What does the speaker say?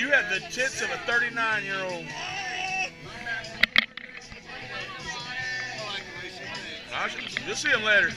You have the tits of a 39 year old. You'll see him later.